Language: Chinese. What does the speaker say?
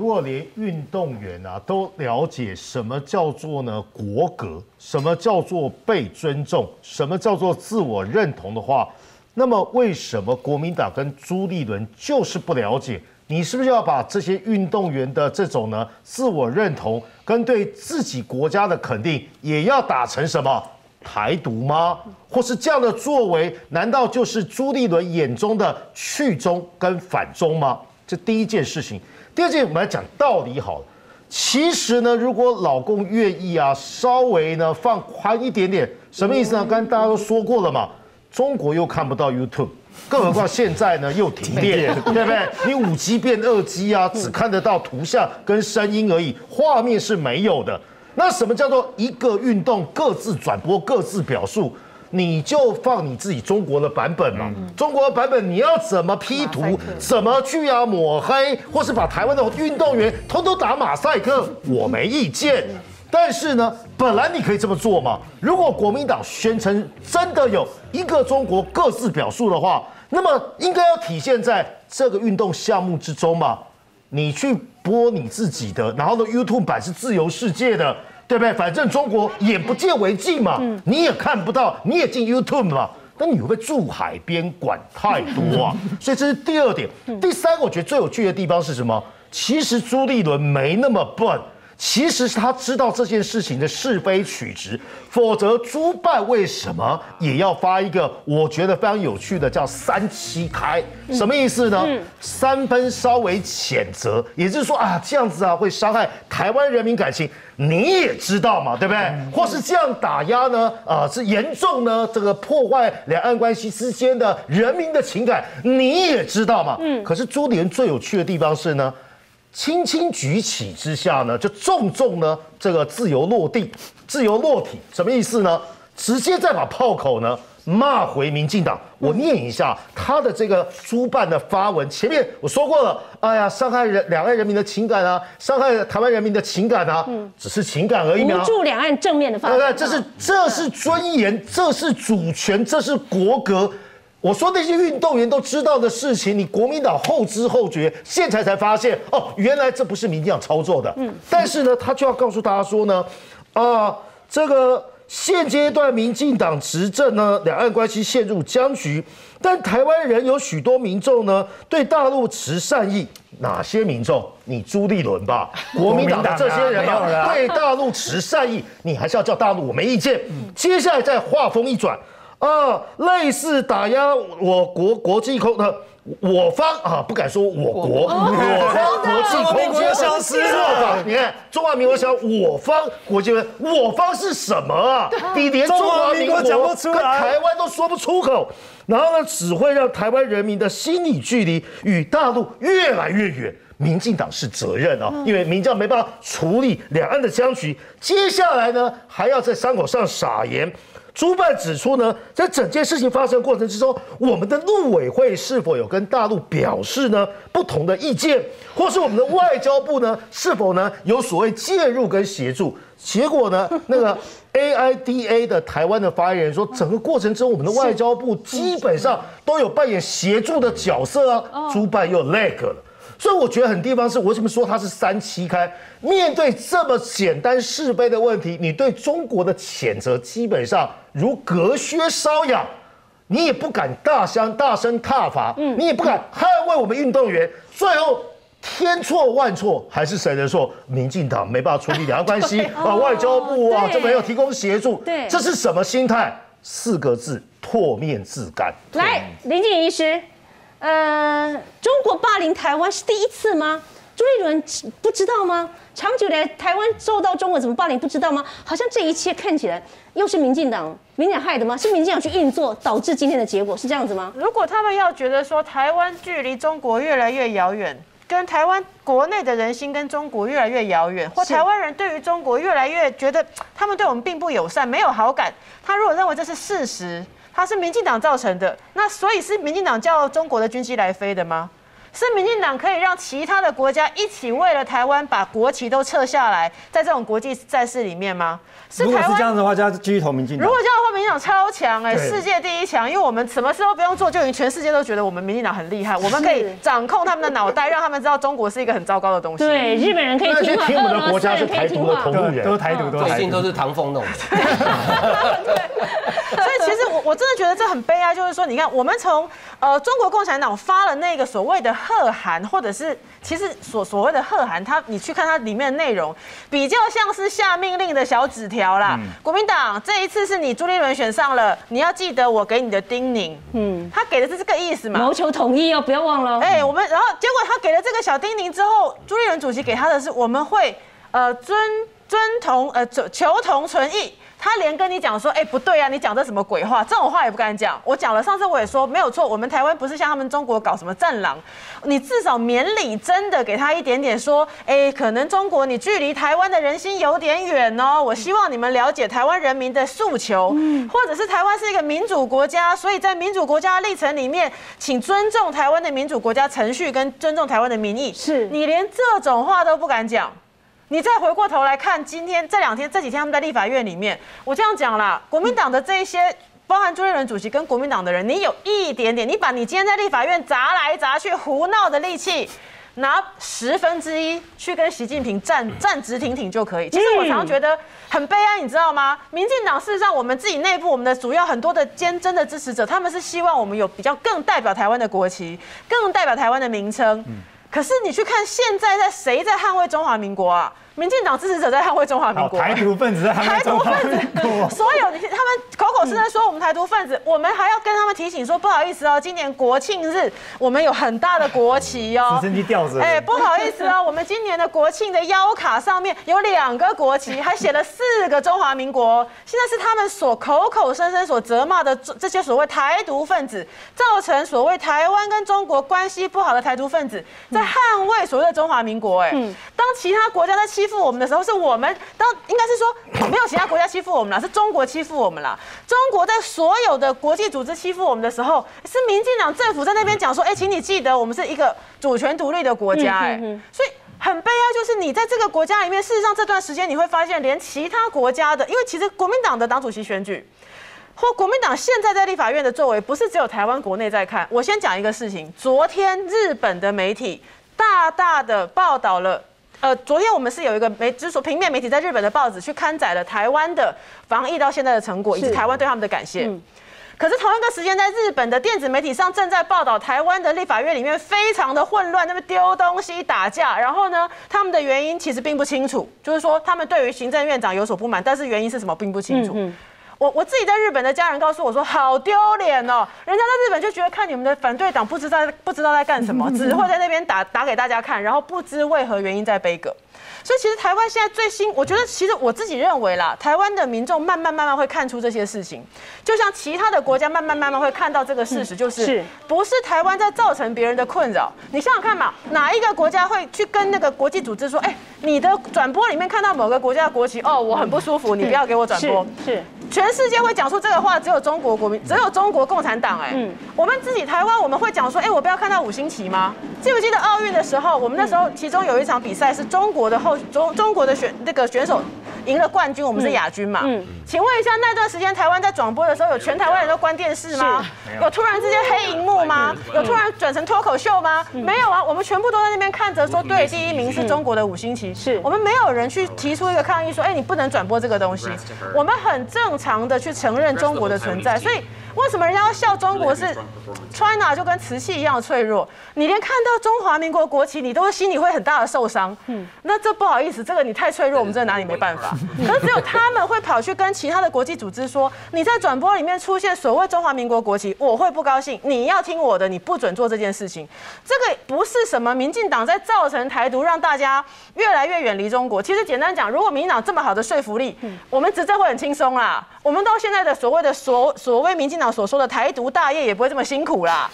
如果连运动员啊都了解什么叫做呢国格，什么叫做被尊重，什么叫做自我认同的话，那么为什么国民党跟朱立伦就是不了解？你是不是要把这些运动员的这种呢自我认同跟对自己国家的肯定，也要打成什么台独吗？或是这样的作为，难道就是朱立伦眼中的去中跟反中吗？这第一件事情。第二件，我们来讲道理好了。其实呢，如果老公愿意啊，稍微呢放宽一点点，什么意思呢？刚才大家都说过了嘛，中国又看不到 YouTube。更何况现在呢又停电，对不对？你五 G 变二 G 啊，只看得到图像跟声音而已，画面是没有的。那什么叫做一个运动各自转播各自表述？你就放你自己中国的版本嘛。中国的版本你要怎么 P 图，怎么去啊抹黑，或是把台湾的运动员偷偷打马赛克，我没意见。但是呢，本来你可以这么做嘛。如果国民党宣称真的有一个中国各自表述的话，那么应该要体现在这个运动项目之中嘛。你去播你自己的，然后呢，YouTube 版是自由世界的，对不对？反正中国眼不见为净嘛，你也看不到，你也进 YouTube 嘛。那你会不会住海边管太多啊？所以这是第二点。第三个，我觉得最有趣的地方是什么？其实朱立伦没那么笨。其实他知道这件事情的是非曲直，否则朱办为什么也要发一个我觉得非常有趣的叫三七开？什么意思呢？三分稍微谴责，也就是说啊，这样子啊会伤害台湾人民感情，你也知道嘛，对不对？或是这样打压呢？啊，是严重呢这个破坏两岸关系之间的人民的情感，你也知道嘛。嗯。可是朱连最有趣的地方是呢。轻轻举起之下呢，就重重呢这个自由落地，自由落体，什么意思呢？直接再把炮口呢骂回民进党。我念一下他的这个朱办的发文，前面我说过了，哎呀，伤害人两岸人民的情感啊，伤害台湾人民的情感啊，嗯，只是情感而已吗？助两岸正面的发展，这是这是尊严，这是主权，这是国格。我说那些运动员都知道的事情，你国民党后知后觉，现在才发现哦，原来这不是民进党操作的。嗯，但是呢，他就要告诉大家说呢，啊，这个现阶段民进党执政呢，两岸关系陷入僵局，但台湾人有许多民众呢，对大陆持善意。哪些民众？你朱立伦吧，国民党的这些人吧，对大陆持善意，你还是要叫大陆，我没意见。接下来再话锋一转。啊，类似打压我国国际空的我方啊，不敢说我国，我方国际空间消失了。你看，中华民国想我方国际我方是什么啊？你连中华民国讲不出跟台湾都说不出口，然后呢，只会让台湾人民的心理距离与大陆越来越远。民进党是责任啊，因为民进党没办法处理两岸的僵局，接下来呢，还要在伤口上撒盐。朱办指出呢，在整件事情发生过程之中，我们的陆委会是否有跟大陆表示呢不同的意见，或是我们的外交部呢是否呢有所谓介入跟协助？结果呢，那个 AIDA 的台湾的发言人说，整个过程中我们的外交部基本上都有扮演协助的角色啊。朱办又 leg 了。所以我觉得很地方是，我为什么说它是三七开？面对这么简单是非的问题，你对中国的谴责基本上如隔靴搔痒，你也不敢大声大声挞伐，嗯，你也不敢捍卫我们运动员。最后天错万错还是谁的错？民进党没办法处理两岸关系 啊，外交部啊就没有提供协助，对，这是什么心态？四个字：唾面自干。来，林静医师。呃，中国霸凌台湾是第一次吗？朱立伦不知道吗？长久来台湾受到中国怎么霸凌不知道吗？好像这一切看起来又是民进党民进党害的吗？是民进党去运作导致今天的结果是这样子吗？如果他们要觉得说台湾距离中国越来越遥远，跟台湾国内的人心跟中国越来越遥远，或台湾人对于中国越来越觉得他们对我们并不友善，没有好感，他如果认为这是事实。他是民进党造成的，那所以是民进党叫中国的军机来飞的吗？是民进党可以让其他的国家一起为了台湾把国旗都撤下来，在这种国际赛事里面吗？是如果是这样的话，就要继续投民进党。如果这样的话，民进党超强哎，对世界第一强，因为我们什么事都不用做，就已经全世界都觉得我们民进党很厉害，我们可以 掌控他们的脑袋，让他们知道中国是一个很糟糕的东西。对，日本人可以听我们的国家是台独的同。路对，人都是台独，都是台。最近都是唐风那种。对。所以其实我我真的觉得这很悲哀，就是说，你看我们从呃中国共产党发了那个所谓的贺函，或者是其实所所谓的贺函，它你去看它里面的内容，比较像是下命令的小纸条啦。国民党这一次是你朱立伦选上了，你要记得我给你的叮咛。嗯，他给的是这个意思嘛？谋求统一哦，不要忘了哦。哎、我们然后结果他给了这个小叮咛之后，朱立伦主席给他的是我们会呃尊尊同呃求求同存异。他连跟你讲说，哎、不对啊，你讲这什么鬼话？这种话也不敢讲。我讲了，上次我也说没有错，我们台湾不是像他们中国搞什么战狼，你至少免礼真的给他一点点说，哎、可能中国你距离台湾的人心有点远哦。我希望你们了解台湾人民的诉求，或者是台湾是一个民主国家，所以在民主国家的历程里面，请尊重台湾的民主国家程序跟尊重台湾的民意。是你连这种话都不敢讲。你再回过头来看，今天这两天这几天他们在立法院里面，我这样讲啦，国民党的这一些，包含朱立伦主席跟国民党的人，你有一点点，你把你今天在立法院砸来砸去胡闹的力气。拿十分之一去跟习近平站站直挺挺就可以。其实我常常觉得很悲哀，你知道吗？民进党事实上我们自己内部我们的主要很多的坚贞的支持者，他们是希望我们有比较更代表台湾的国旗，更代表台湾的名称。可是你去看现在在谁在捍卫中华民国啊？民进党支持者在捍卫中华民好，国。台独分子在捍卫中华民国 子，所有你他们口口声声说我们台独分子，我们还要跟他们提醒说，不好意思哦，今年国庆日我们有很大的国旗哦直。升机吊着。哎，不好意思哦，我们今年的国庆的腰卡上面有两个国旗，还写了四个中华民国。现在是他们所口口声声所责骂的这这些所谓台独分子，造成所谓台湾跟中国关系不好的台独分子，在捍卫所谓的中华民国。哎，当其他国家在欺负我们的时候，是我们当应该是说没有其他国家欺负我们了，是中国欺负我们啦。中国在所有的国际组织欺负我们的时候，是民进党政府在那边讲说，哎，请你记得我们是一个主权独立的国家。哎、所以。很悲哀，就是你在这个国家里面，事实上这段时间你会发现，连其他国家的，因为其实国民党的党主席选举，或国民党现在在立法院的作为，不是只有台湾国内在看。我先讲一个事情，昨天日本的媒体大大的报道了。呃，昨天我们是有一个媒，就是说平面媒体在日本的报纸去刊载了台湾的防疫到现在的成果，以及台湾对他们的感谢。可是同一个时间，在日本的电子媒体上正在报道台湾的立法院里面非常的混乱，那边丢东西、打架，然后呢，他们的原因其实并不清楚，就是说他们对于行政院长有所不满，但是原因是什么并不清楚。我我自己在日本的家人告诉我说，好丢脸哦！人家在日本就觉得看你们的反对党不知道不知道在干什么，只会在那边打打给大家看，然后不知为何原因在悲歌。所以其实台湾现在最新，我觉得其实我自己认为啦，台湾的民众慢慢慢慢会看出这些事情，就像其他的国家慢慢慢慢会看到这个事实，就是是不是台湾在造成别人的困扰？你想想看嘛，哪一个国家会去跟那个国际组织说，哎，你的转播里面看到某个国家的国旗，哦，我很不舒服，你不要给我转播。是是全世界会讲出这个话，只有中国国民，只有中国共产党。哎，我们自己台湾，我们会讲说，哎，我不要看到五星旗吗？记不记得奥运的时候，我们那时候其中有一场比赛是中国的后中中国的选那个选手赢了冠军，我们是亚军嘛？嗯请问一下，那段时间台湾在转播的时候，有全台湾人都关电视吗？有突然之间黑荧幕吗？有突然转成脱口秀吗？没有啊，我们全部都在那边看着说，对，第一名是中国的五星旗，是我们没有人去提出一个抗议说，哎，你不能转播这个东西。我们很正常的去承认中国的存在，所以为什么人家要笑中国是 China 就跟瓷器一样脆弱？你连看到中华民国国旗，你都会心里会很大的受伤。嗯，那这不好意思，这个你太脆弱，我们真的拿你没办法。可是只有他们会跑去跟其他的国际组织说，你在转播里面出现所谓中华民国国旗，我会不高兴。你要听我的，你不准做这件事情。这个不是什么民进党在造成台独，让大家越来越远离中国。其实简单讲，如果民进党这么好的说服力，我们执政会很轻松啦。我们到现在的所谓的所所谓民进党所说的台独大业，也不会这么辛苦啦。